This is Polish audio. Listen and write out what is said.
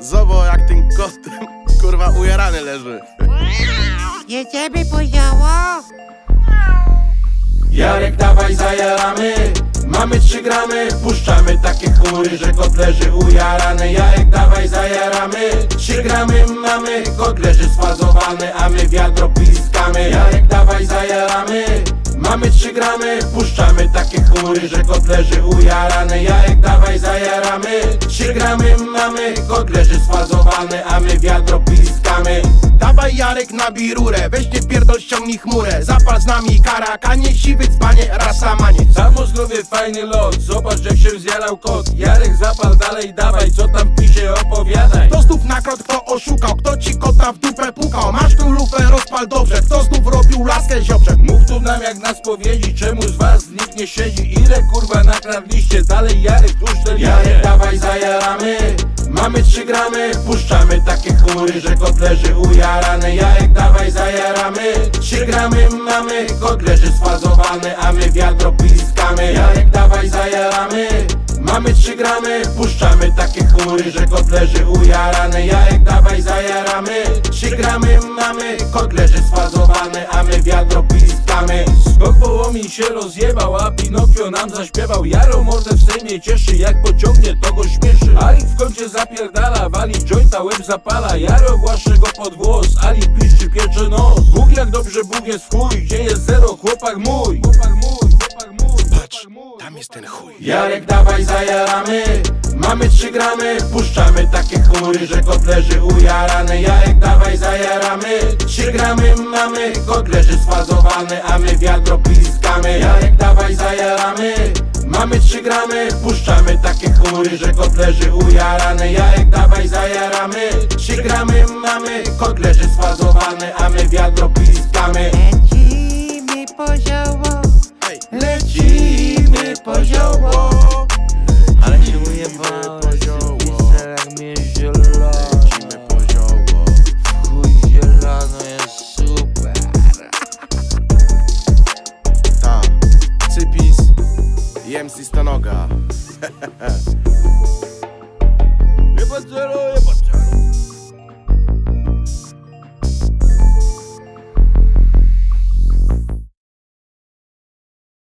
Zobacz jak ten kot, kurwa, ujarany leży. Jedziemy po zioło? Jarek dawaj zajaramy. Mamy trzy gramy, puszczamy takie chmury, że kot leży ujarany. Jarek dawaj zajaramy. Trzy gramy mamy, kot leży sfazowany, a my wiadro piskamy. Jarek dawaj zajaramy Mamy trzy gramy, puszczamy takie chmury, że kot leży ujarany Jarek dawaj zajaramy. Trzy gramy mamy, kot leży sfazowany, a my wiadro piskamy. Dawaj Jarek na birurę, weź nie pierdol, ściągnij chmurę. Zapal z nami karaka, nie siwy dzbanie, rasamanie Samo zdrowie fajny lot, zobacz jak się zjarał kot. Jarek zapal dalej, dawaj, co tam pisze opowiadaj. Kto znów nakrot, kto oszukał, Mów tu nam jak nas powiedzi, czemu z was nikt nie siedzi? Ile kurwa nakradliście, dalej Jarek tuż ten Jarek. Dawaj zajaramy. Mamy trzy gramy, puszczamy takie chmury, że kot leży ujarany. Jarek dawaj zajaramy. Trzy gramy mamy, kot leży sfazowany, a my wiadro piskamy. Jarek dawaj zajaramy. Mamy trzy gramy, puszczamy takie chmury, że kot leży ujarany. Jarek dawaj zajaramy Trzy gramy mamy, kot leży sfazowany, a my wiadro piskamy. Skok połomi się rozjebał, a Pinokio nam zaśpiewał. Jaro mordę w cieszy, jak pociągnie to go śmieszy Ali w kącie zapierdala, wali jointa, łeb zapala. Jaro głaszcze go pod włos, Ali piszczy piecze nos. Bóg jak dobrze Bóg jest chuj, gdzie jest zero, chłopak mój. Chłopak mój, chłopak mój, Patrz, tam jest ten chuj. Jarek dawaj zajaramy Mamy trzy gramy, puszczamy takie chmury, że kot leży ujarany Jarek dawaj zajaramy. Trzy gramy mamy, kot leży sfazowany, a my wiadro piskamy Jarek dawaj zajaramy. Mamy trzy gramy, puszczamy takie chmury, że kot leży ujarany Jarek dawaj zajaramy. Trzy gramy mamy, kot leży sfazowany, a my wiadro piskamy Lecimy po zioło MC Stanoga.